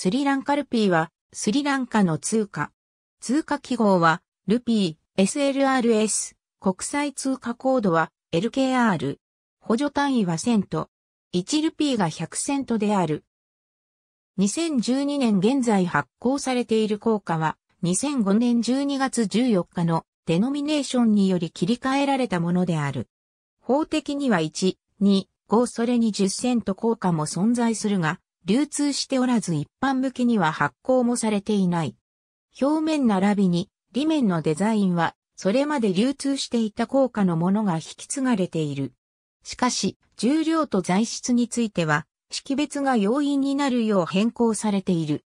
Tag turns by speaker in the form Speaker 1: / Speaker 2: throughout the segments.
Speaker 1: スリランカルピーはスリランカの通貨。通貨記号はルピー、SLRS、国際通貨コードは LKR。補助単位はセント。1ルピーが100セントである。2012年現在発行されている効果は2005年12月14日のデノミネーションにより切り替えられたものである。法的には1、2、5それに10セント効果も存在するが、流通しておらず一般向けには発行もされていない。表面並びに、裏面のデザインは、それまで流通していた効果のものが引き継がれている。しかし、重量と材質については、識別が容易になるよう変更されている。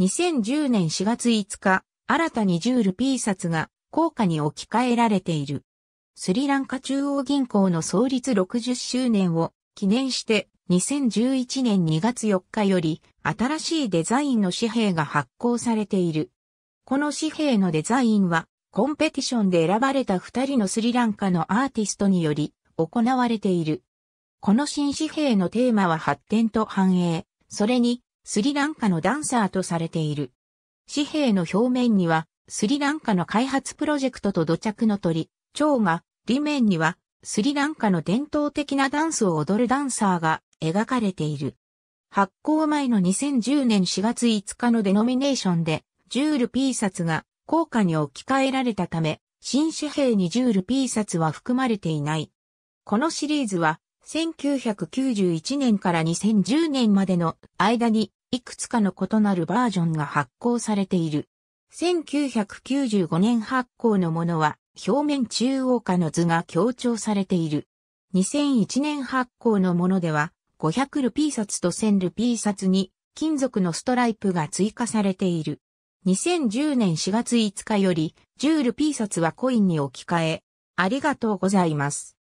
Speaker 1: 2010年4月5日、新たに10ルピー札が効果に置き換えられている。スリランカ中央銀行の創立60周年を記念して2011年2月4日より新しいデザインの紙幣が発行されている。この紙幣のデザインはコンペティションで選ばれた2人のスリランカのアーティストにより行われている。この新紙幣のテーマは発展と繁栄、それにスリランカのダンサーとされている。紙幣の表面にはスリランカの開発プロジェクトと土着の鳥、蝶が、裏面にはスリランカの伝統的なダンスを踊るダンサーが描かれている。発行前の2010年4月5日のデノミネーションで、ジュール P 札が効果に置き換えられたため、新紙幣にジュール P 札は含まれていない。このシリーズは、1991年から2010年までの間に、いくつかの異なるバージョンが発行されている。1995年発行のものは表面中央化の図が強調されている。2001年発行のものでは500ルピー札と1000ルピー札に金属のストライプが追加されている。2010年4月5日より10ルピー札はコインに置き換え。ありがとうございます。